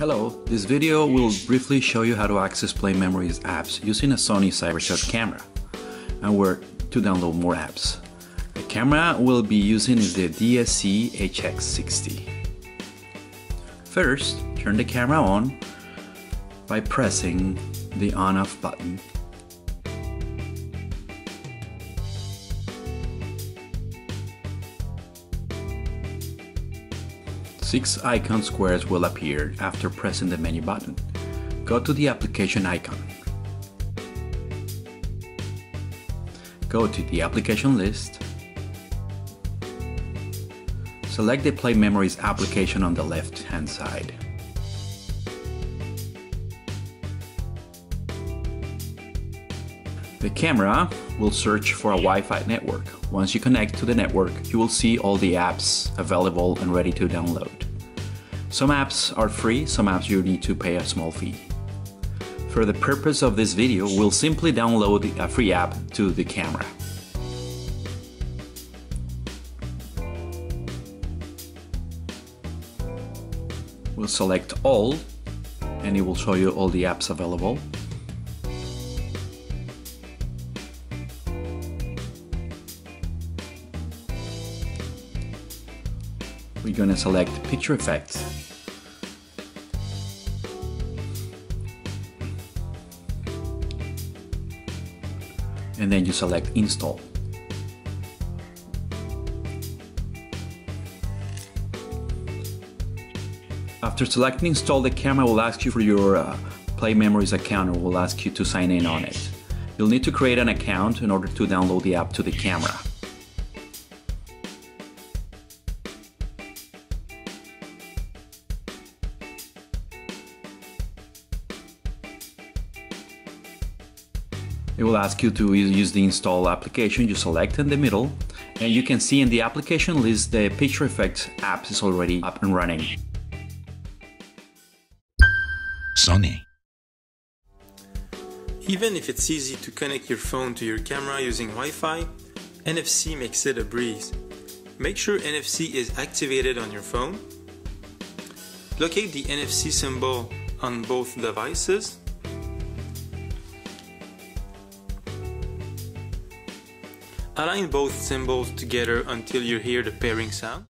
Hello, this video will briefly show you how to access Play Memories apps using a Sony CyberShot camera and where to download more apps. The camera we'll be using is the DSC HX60. First, turn the camera on by pressing the on-off button. Six icon squares will appear after pressing the menu button. Go to the application icon. Go to the application list. Select the Play Memories application on the left hand side. The camera will search for a Wi-Fi network. Once you connect to the network, you will see all the apps available and ready to download. Some apps are free, some apps you need to pay a small fee. For the purpose of this video, we'll simply download a free app to the camera. We'll select all and it will show you all the apps available. We're going to select picture effects. And then you select install. After selecting install the camera will ask you for your uh, play memories account or will ask you to sign in on it. You'll need to create an account in order to download the app to the camera It will ask you to use the install application you select in the middle and you can see in the application list the Picture Effects app is already up and running. Sony. Even if it's easy to connect your phone to your camera using Wi-Fi, NFC makes it a breeze. Make sure NFC is activated on your phone. Locate the NFC symbol on both devices Align both symbols together until you hear the pairing sound.